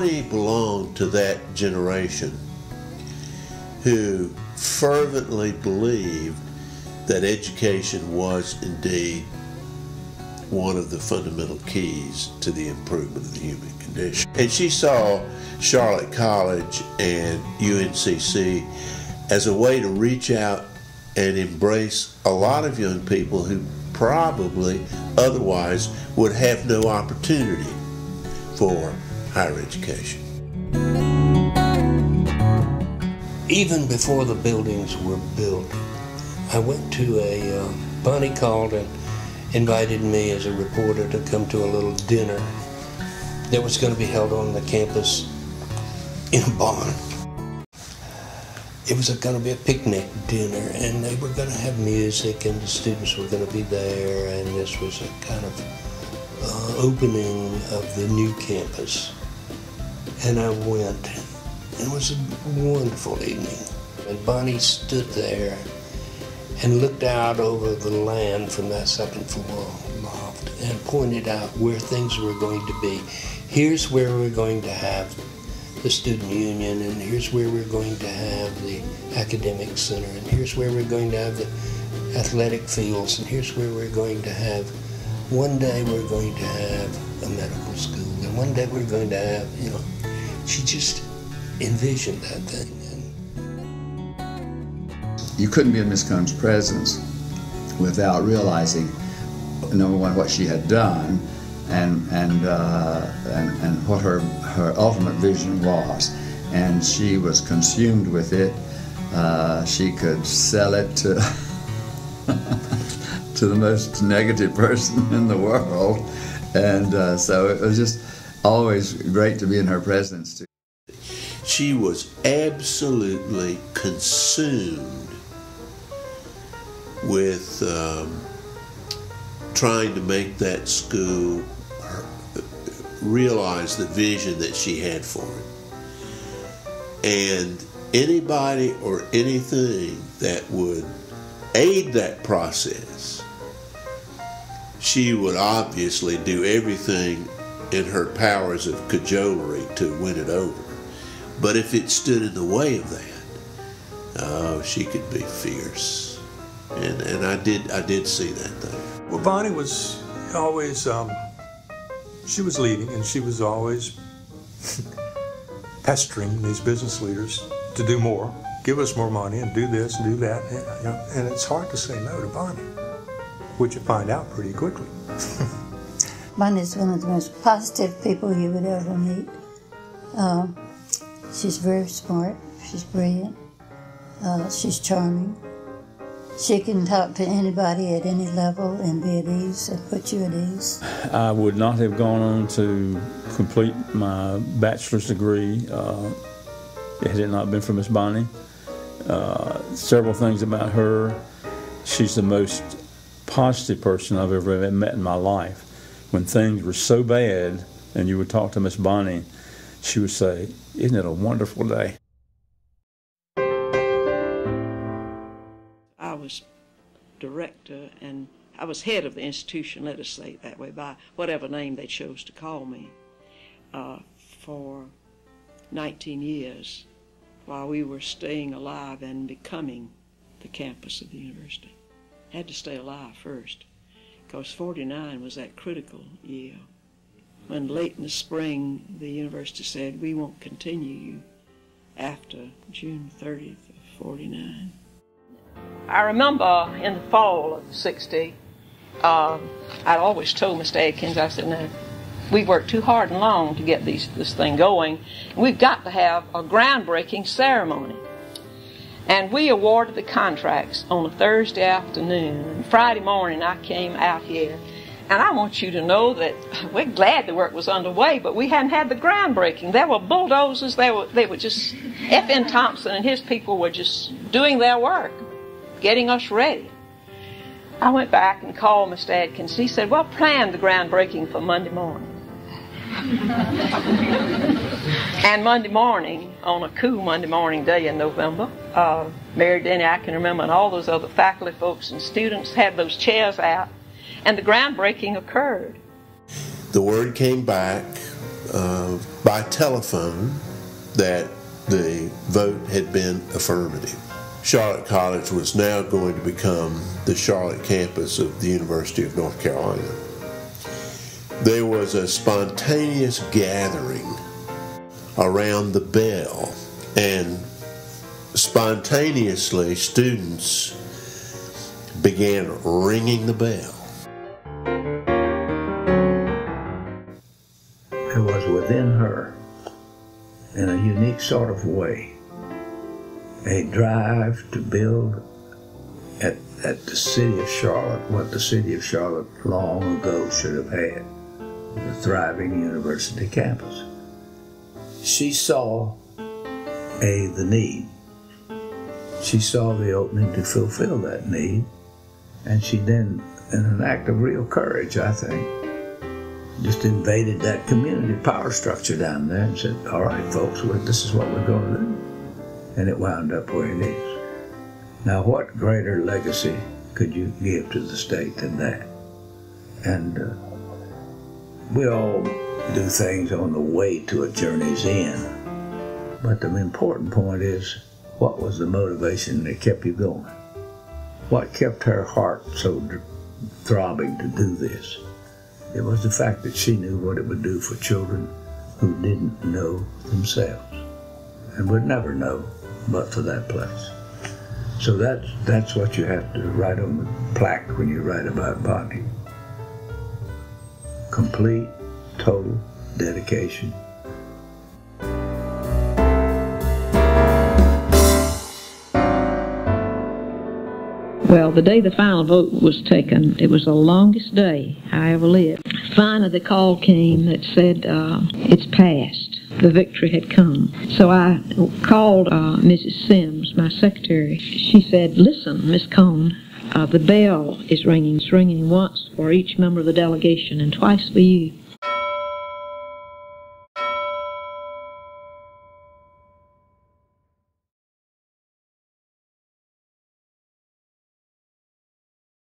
Belonged to that generation who fervently believed that education was indeed one of the fundamental keys to the improvement of the human condition. And she saw Charlotte College and UNCC as a way to reach out and embrace a lot of young people who probably otherwise would have no opportunity for higher education. Even before the buildings were built, I went to a, uh, Bonnie called and invited me as a reporter to come to a little dinner that was going to be held on the campus in a barn. It was going to be a picnic dinner, and they were going to have music, and the students were going to be there, and this was a kind of uh, opening of the new campus. And I went. It was a wonderful evening. And Bonnie stood there and looked out over the land from that second floor loft and pointed out where things were going to be. Here's where we're going to have the student union, and here's where we're going to have the academic center, and here's where we're going to have the athletic fields, and here's where we're going to have. One day we're going to have a medical school, and one day we're going to have, you know, she just envisioned that thing. You couldn't be in Miss Cone's presence without realizing, number one, what she had done, and and uh, and, and what her her ultimate vision was, and she was consumed with it. Uh, she could sell it to to the most negative person in the world, and uh, so it was just always great to be in her presence. Too. She was absolutely consumed with um, trying to make that school realize the vision that she had for it. And anybody or anything that would aid that process, she would obviously do everything in her powers of cajolery to win it over. But if it stood in the way of that, oh, she could be fierce. And, and I did I did see that thing. Well, Bonnie was always um, she was leading, and she was always pestering these business leaders to do more, give us more money, and do this and do that. And, you know, and it's hard to say no to Bonnie, which you find out pretty quickly. Bonnie's one of the most positive people you would ever meet. Um, she's very smart. She's brilliant. Uh, she's charming. She can talk to anybody at any level and be at ease and put you at ease. I would not have gone on to complete my bachelor's degree uh, had it not been for Miss Bonnie. Uh, several things about her. She's the most positive person I've ever met in my life. When things were so bad and you would talk to Miss Bonnie, she would say, Isn't it a wonderful day? I was director and I was head of the institution, let us say it that way, by whatever name they chose to call me, uh, for 19 years while we were staying alive and becoming the campus of the university. Had to stay alive first because 49 was that critical year when late in the spring the university said we won't continue you after June 30th of 49. I remember in the fall of 60, uh, I'd always told Mr. Atkins, I said, no, we worked too hard and long to get these, this thing going. We've got to have a groundbreaking ceremony. And we awarded the contracts on a Thursday afternoon. Friday morning, I came out here. And I want you to know that we're glad the work was underway, but we hadn't had the groundbreaking. There were bulldozers. They were, they were just, F.N. Thompson and his people were just doing their work getting us ready. I went back and called Mr. Atkins. He said, Well, plan the groundbreaking for Monday morning. and Monday morning, on a cool Monday morning day in November, uh, Mary Denny, I can remember, and all those other faculty folks and students had those chairs out, and the groundbreaking occurred. The word came back uh, by telephone that the vote had been affirmative. Charlotte College was now going to become the Charlotte campus of the University of North Carolina. There was a spontaneous gathering around the bell, and spontaneously, students began ringing the bell. It was within her, in a unique sort of way, a drive to build at, at the city of Charlotte what the city of Charlotte long ago should have had a thriving university campus. She saw a the need. She saw the opening to fulfill that need, and she then, in an act of real courage, I think, just invaded that community power structure down there and said, "All right, folks, this is what we're going to do," and it wound up where it is. Now, what greater legacy could you give to the state than that? And uh, we all do things on the way to a journey's end. But the important point is what was the motivation that kept you going? What kept her heart so throbbing to do this? It was the fact that she knew what it would do for children who didn't know themselves and would never know but for that place. So that's, that's what you have to write on the plaque when you write about Bonnie complete, total dedication. Well, the day the final vote was taken, it was the longest day I ever lived. Finally, the call came that said uh, it's passed. The victory had come. So I called uh, Mrs. Sims, my secretary. She said, "Listen, Miss Cone, uh, the bell is ringing. It's ringing once for each member of the delegation and twice for you.